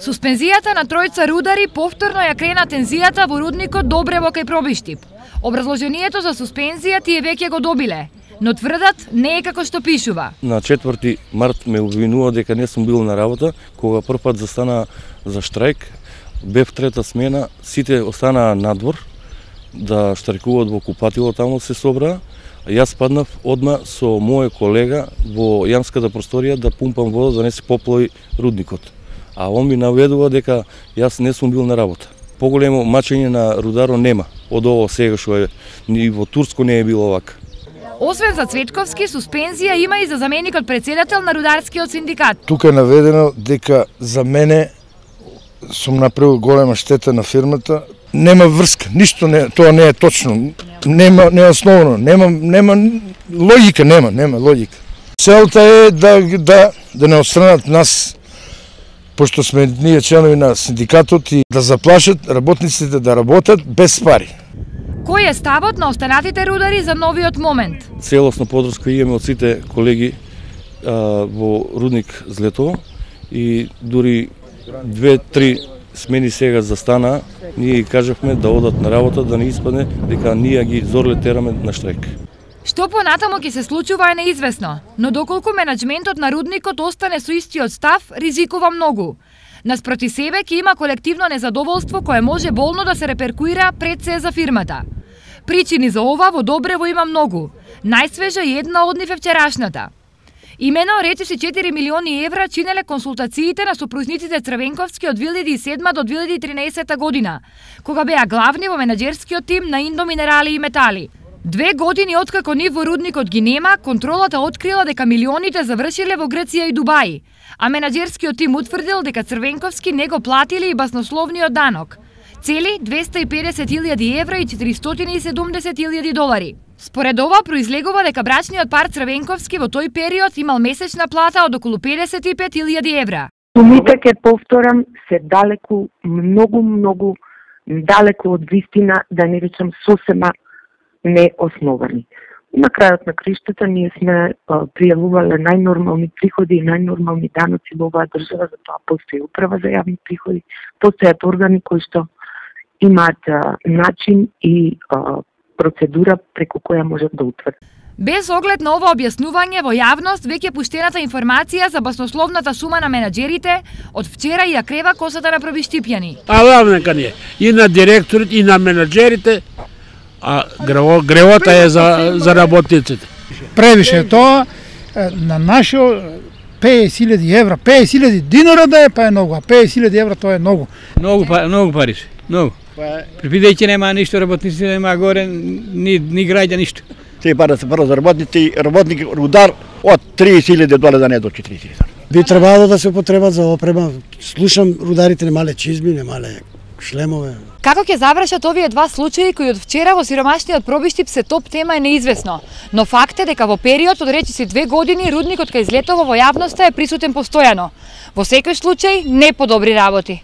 Суспензијата на тројца рудари повторно ја крена тензијата во рудникот Добрево кај Пробиштип. Образложението за суспензија тие веќе го добиле, но тврдат не е како што пишува. На 4 март ме обвинува дека не сум бил на работа, кога прв пат застана за штрајк, бев трета смена, сите останаа надвор да штрајкуваат во купатило таму се собраа, Јас паднав одма со мој колега во јамската просторија да пумпам вода да не се поплои рудникот. А он ми наведува дека јас не сум бил на работа. Поголемо мачење на рударо нема од ово сега што е ни во Турско не е било вака. Освен за Цветковски, суспензија има и за заменикот председател на рударскиот синдикат. Тука е наведено дека за мене сум направил голема штета на фирмата. Нема врска, ништо не, тоа не е точно. Нема не е основно, нема нема логика, нема, нема логика. Целта е да да да не отстранат нас пошто сме ние членови на синдикатот и да заплашат работниците да работат без пари. Кој е ставот на останатите рудари за новиот момент? Целосно подрска имаме од сите колеги а, во Рудник Злетово и дури две-три смени сега застана, ние кажавме да одат на работа, да не испадне дека ние ги зорле тераме на штрек. Што понатамо ќе се случува е неизвестно, но доколку менеджментот на рудникот остане со истиот став, ризикува многу. Наспроти себе ќе има колективно незадоволство кое може болно да се реперкуира пред се за фирмата. Причини за ова во Добрево има многу. Најсвежа е една од нив е вчерашната – Имено речиси 4 милиони евра чинеле консултациите на сопружниците Црвенковски од 2007 до 2013 година, кога беа главни во менеджерскиот тим на Индоминерали и Метали. Две години откако нив во рудникот ги нема, контролата открила дека милионите завршиле во Грција и Дубаи, а менеджерскиот тим утврдил дека Црвенковски не го платили и баснословниот данок. Цели 250.000 евра и 470.000 долари. Според ова произлегува дека брачниот пар Црвенковски во тој период имал месечна плата од околу 55.000 евра. Сумите ке повторам се далеку, многу, многу далеку од вистина, да не речам сосема неосновани. На крајот на криштата ние сме пријавувале најнормални приходи и најнормални даноци во оваа држава, за тоа постои управа за јавни приходи, постојат органи кои што имаат начин и процедура преку која можат да утврдат. Без оглед на ова објаснување во јавност, веќе пуштената информација за баснословната сума на менеджерите од вчера ја крева косата на пробиштипјани. А лавнека не. И на директорите, и на менеджерите, а грево, гревота е за, за работниците. Превише тоа, на нашо 50.000 евра, 50.000 динара да е, па е многу, а 50.000 евра тоа е многу. Многу, па, многу пари се, многу. Припидајќи нема ништо, работници нема горе, ни, ни граѓа ништо. Тие пара се прво за работници, работник удар од 30.000 долари да не до 40.000. Би требало да се употребат за опрема. Слушам рударите немале чизми, немале шлемове. Како ќе завршат овие два случаи кои од вчера во сиромашниот пробиштип се топ тема е неизвестно, но факт е дека во период од речиси две години рудникот кај излетово во јавноста е присутен постојано. Во секој случај не подобри работи.